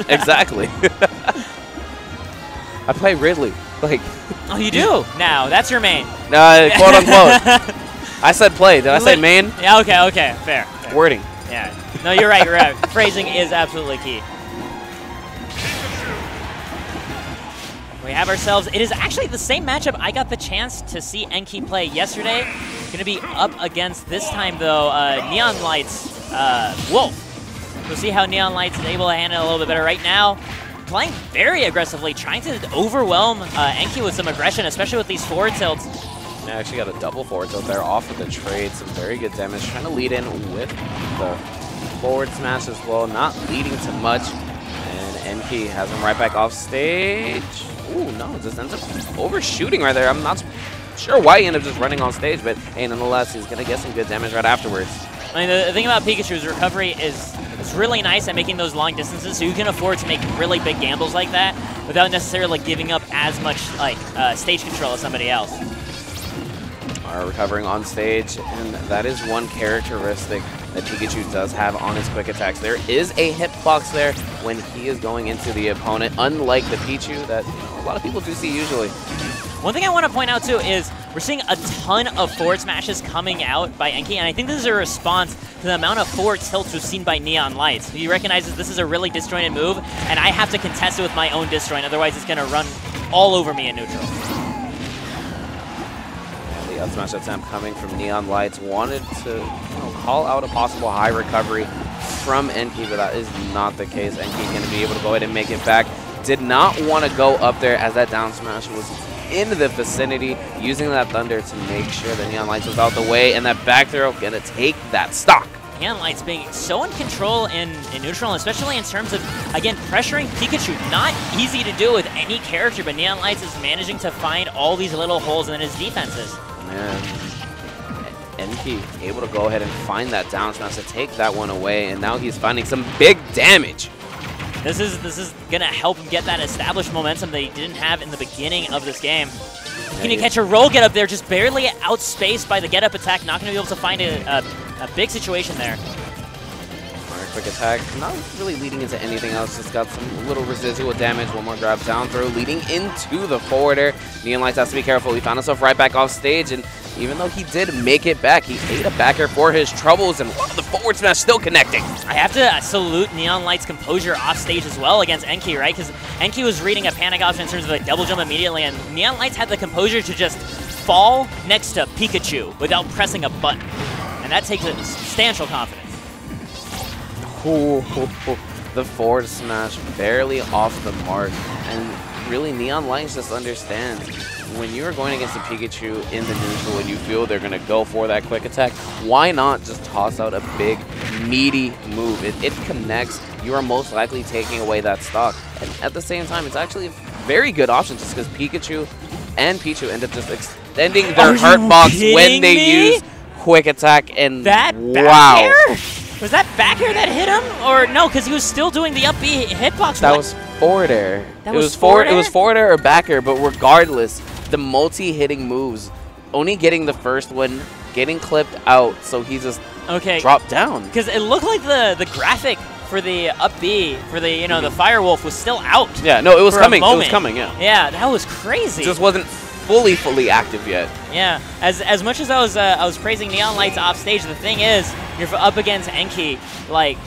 exactly. I play Ridley. Like, Oh, you do? now. That's your main. uh, quote unquote. I said play. Did I say main? Yeah, okay, okay. Fair. fair. Wording. Yeah. No, you're right, you're right. Phrasing is absolutely key. We have ourselves, it is actually the same matchup I got the chance to see Enki play yesterday. Going to be up against, this time though, uh, Neonlytes uh, Wolf. We'll see how Neonlytes is able to handle it a little bit better right now. Playing very aggressively, trying to overwhelm uh, Enki with some aggression, especially with these forward tilts. I actually got a double forward tilt there off of the trade. Some very good damage. Trying to lead in with the forward smash as well. Not leading to much. And Enki has him right back off stage. Ooh, no, just ends up overshooting right there. I'm not sure why he ended up just running on stage, but hey, nonetheless, he's going to get some good damage right afterwards. I mean, the, the thing about Pikachu's recovery is it's really nice at making those long distances, so you can afford to make really big gambles like that without necessarily giving up as much like uh, stage control as somebody else. Are recovering on stage, and that is one characteristic that Pikachu does have on his quick attacks. There is a hitbox there when he is going into the opponent, unlike the Pichu that you know, a lot of people do see usually. One thing I want to point out too is we're seeing a ton of forward smashes coming out by Enki, and I think this is a response to the amount of forward tilts we've seen by Neonlytes. He recognizes this is a really disjointed move, and I have to contest it with my own disjoint, otherwise it's going to run all over me in neutral. The up smash attempt coming from Neonlytes wanted to you know, call out a possible high recovery from Enki, but that is not the case. Enki going to be able to go ahead and make it back. Did not want to go up there as that down smash was in the vicinity, using that thunder to make sure that Neonlytes was out the way, and that back throw to take that stock. Neonlytes being so in control in, in neutral, especially in terms of, again, pressuring Pikachu. Not easy to do with any character, but Neonlytes is managing to find all these little holes in his defenses. And NP able to go ahead and find that down smash to take that one away, and now he's finding some big damage. This is this is gonna help him get that established momentum that he didn't have in the beginning of this game. Can you catch a roll get up there, just barely outspaced by the get up attack, not gonna be able to find a, a, a big situation there. Quick attack. Not really leading into anything else. Just got some little residual damage. One more grab down throw leading into the forwarder. Neonlytes has to be careful. He found himself right back off stage. And even though he did make it back, he ate a back air for his troubles. And wow, the forward smash still connecting. I have to uh, salute Neonlytes' composure off stage as well against Enki, right? Because Enki was reading a panic option in terms of a double jump immediately, and Neonlytes had the composure to just fall next to Pikachu without pressing a button. And that takes a substantial confidence. Ooh, the forward smash barely off the mark. And really, Neonlytes just understands when you are going against a Pikachu in the neutral and you feel they're going to go for that quick attack, why not just toss out a big, meaty move? It, it connects. You are most likely taking away that stock. And at the same time, it's actually a very good option just because Pikachu and Pichu end up just extending their you hurtbox when they me? use quick attack. And That wow. Was that back air that hit him? Or no, because he was still doing the up B hitbox. That What? was forward air. That it was was forward. forward It was forward air or back air, but regardless, the multi-hitting moves, only getting the first one, getting clipped out, so he just okay. dropped down. Because it looked like the the graphic for the up B for the you know the mm-hmm. Firewolf was still out. Yeah, no, it was coming. It was coming. Yeah, Yeah, that was crazy. it just wasn't fully, fully active yet. Yeah, as as much as I was uh, I was praising Neonlytes off stage, the thing is you're up against Enki, like,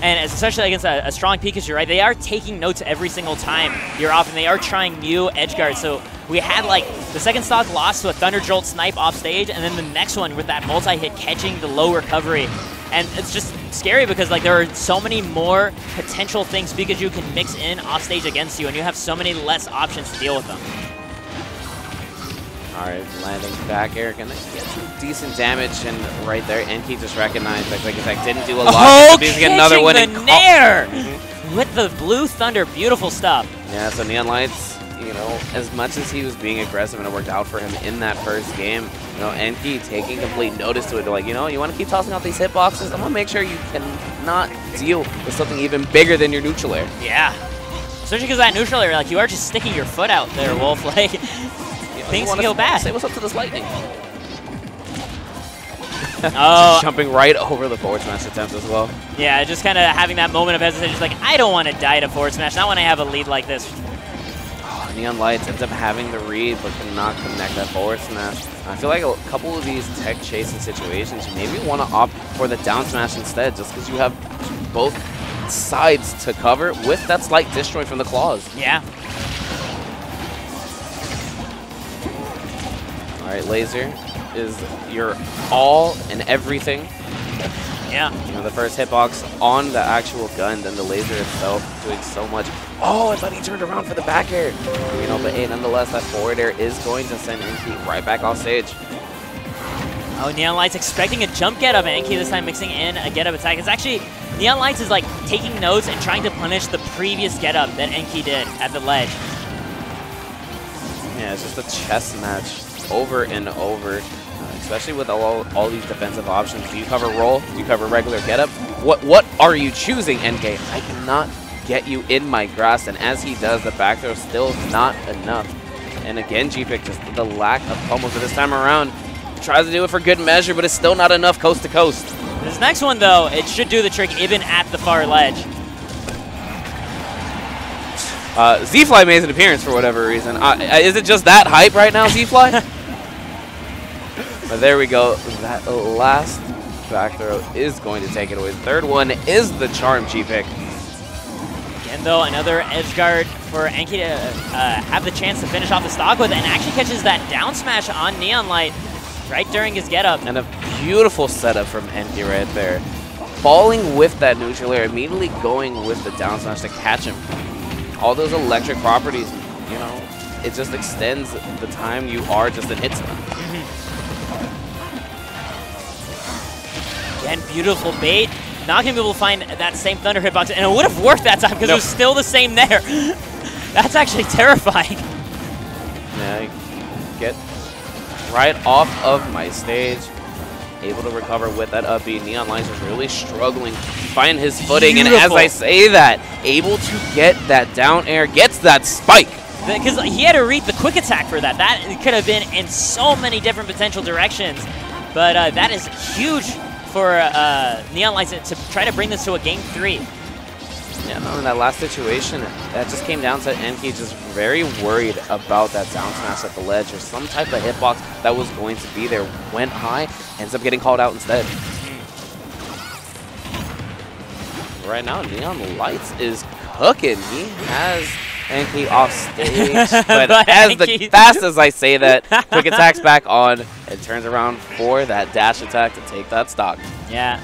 and especially against a, a strong Pikachu, right? They are taking notes every single time you're off, and they are trying new edge guards. So we had like the second stock lost to a Thunder Jolt snipe off stage, and then the next one with that multi-hit catching the low recovery. And it's just scary because like there are so many more potential things Pikachu can mix in off stage against you, and you have so many less options to deal with them. All right, landing back air, gonna get some decent damage, and right there, Enki just recognized that quick attack didn't do a lot. Oh, He's gonna another one catching and the nair Mhm. with the blue thunder. Beautiful stuff. Yeah, so Neonlytes, you know, as much as he was being aggressive and it worked out for him in that first game, you know, Enki taking complete notice to it. Like, you know, you want to keep tossing out these hitboxes? I'm going to make sure you cannot deal with something even bigger than your neutral air. Yeah. Especially because that neutral air, like you are just sticking your foot out there, Wolf. Like Things you wanna can go bad. Say what's up to this lightning. Oh. Jumping right over the forward smash attempt as well. Yeah, just kind of having that moment of hesitation, just like, I don't want to die to forward smash, not when I have a lead like this. Oh, Neonlytes ends up having the read, but cannot connect that forward smash. I feel like a couple of these tech chasing situations, you maybe want to opt for the down smash instead, just because you have both sides to cover with that slight destroy from the claws. Yeah. Right, Laser is your all and everything. Yeah. You know, the first hitbox on the actual gun, then the laser itself doing so much. Oh, I thought he turned around for the back air. You know, but hey, nonetheless, that forward air is going to send Enki right back off stage. Oh, Neonlytes expecting a jump get up, and Enki this time mixing in a get up attack. It's actually, Neonlytes is like taking notes and trying to punish the previous get up that Enki did at the ledge. Yeah, it's just a chess match over and over, uh, especially with all, all these defensive options. Do you cover roll? Do you cover regular get up? What, what are you choosing, Enki? I cannot get you in my grasp, and as he does, the back throw still not enough. And again, G-Pick, just the lack of pummels this time around. Tries to do it for good measure, but it's still not enough coast to coast. This next one, though, it should do the trick even at the far ledge. Uh, Z-Fly made an appearance for whatever reason. Uh, is it just that hype right now, Z-Fly? but there we go. That last back throw is going to take it away. The third one is the charm G-Pick. Again, though, another edge guard for Enki to uh, have the chance to finish off the stock with, and actually catches that down smash on Neon Light right during his get up. And a beautiful setup from Enki right there. Falling with that neutral air, immediately going with the down smash to catch him. All those electric properties, you know, it just extends the time you are just an hit stun. Again, beautiful bait. Not going to be able to find that same Thunder hitbox, and it would have worked that time because Nope. it was still the same there. That's actually terrifying. Yeah, get right off of my stage. Able to recover with that up B. Neonlytes is really struggling to find his footing. And as I say that, able to get that down air, gets that spike. Because he had to read the quick attack for that. That could have been in so many different potential directions. But uh, that is huge for uh, Neonlytes to try to bring this to a game three. Yeah, no, in that last situation, that just came down to Enki just very worried about that down smash at the ledge or some type of hitbox that was going to be there. Went high, ends up getting called out instead. Right now, Neonlytes is cooking. He has Enki off stage, but, But as the fast as I say that, quick attacks back on and turns around for that dash attack to take that stock. Yeah.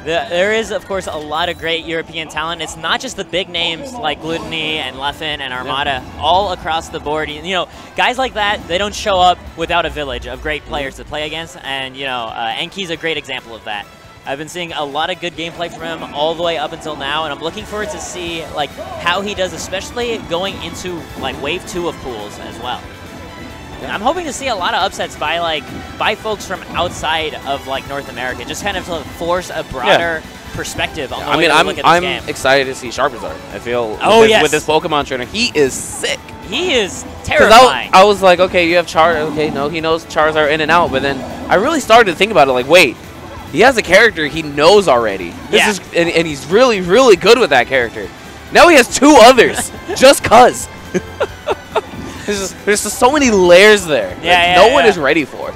The, there is, of course, a lot of great European talent. It's not just the big names like Glutonny and Leffen and Armada, all across the board. You you know, guys like that, they don't show up without a village of great players to play against, and, you know, uh, Enki's a great example of that. I've been seeing a lot of good gameplay from him all the way up until now, and I'm looking forward to see like how he does, especially going into like wave two of pools as well. I'm hoping to see a lot of upsets by like by folks from outside of like North America, just kind of to force a broader perspective on the I way mean, I'm, look at this I'm game. excited to see Sharpazar. I feel Oh, with, this, yes. with this Pokemon trainer, he is sick. He is terrifying. I, I was like, okay, you have Char. Okay, no, he knows Charizard in and out. But then I really started to think about it. Like, wait, he has a character he knows already. This Yeah. is and, and he's really, really good with that character. Now he has two others, just cause. there's, just, there's just so many layers there. that Yeah, yeah, no one is ready for.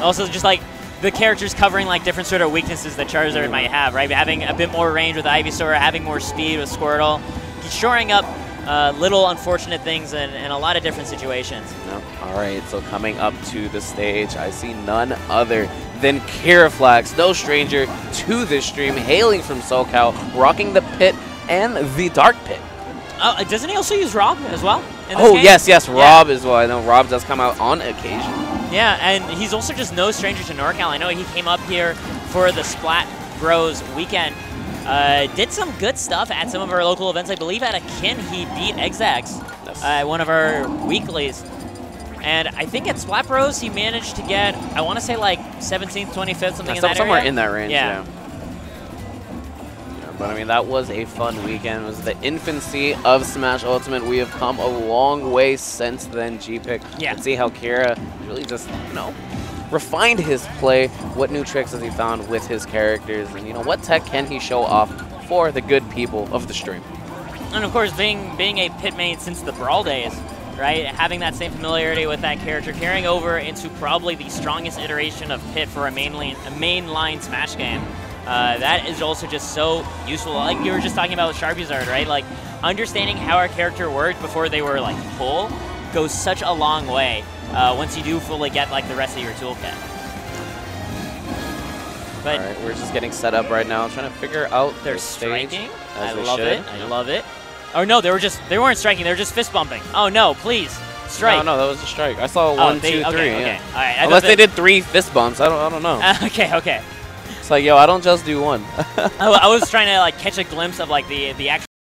also, just like the characters covering like different sort of weaknesses that Charizard mm. might have, right? Having a bit more range with Ivysaur, having more speed with Squirtle, he's shoring up uh, little unfortunate things in, in a lot of different situations. No. All right, so coming up to the stage, I see none other than Kiraflax, no stranger to this stream, hailing from SoCal, rocking the pit and the dark pit. Oh, doesn't he also use Rob as well? Oh, game? yes, yes, Yeah. Rob as well. I know Rob does come out on occasion. Yeah, and he's also just no stranger to NorCal. I know he came up here for the Splat Bros weekend. Uh, did some good stuff at some of our local events. I believe at a kin he beat Exax, Yes. uh, one of our weeklies. And I think at Splat Bros he managed to get, I want to say like 17th, 25th, something in that somewhere area. in that range, Yeah. yeah. Yeah, But I mean, that was a fun weekend. It was the infancy of Smash Ultimate. We have come a long way since then, G-Pick. Yeah. And see how Kira really just, you know, refined his play? What new tricks has he found with his characters? And, you know, what tech can he show off for the good people of the stream? And of course, being being a pit main since the Brawl days, right? Having that same familiarity with that character, carrying over into probably the strongest iteration of Pit for a mainline, a mainline Smash game. Uh, that is also just so useful. Like you were just talking about with Sharpuzard, right? Like understanding how our character worked before they were like full goes such a long way uh, once you do fully get like the rest of your toolkit. But All right, we're just getting set up right now, trying to figure out they're striking. I love should. it. I love it. Oh no, they were just they weren't striking. They were just fist bumping. Oh no, please strike. No, no, that was a strike. I saw oh, one, they, two, okay, three. Okay, yeah. all right. Unless they did three fist bumps, I don't, I don't know. Uh, okay, okay. It's like, yo, I don't just do one. I, I was trying to like catch a glimpse of like the the actual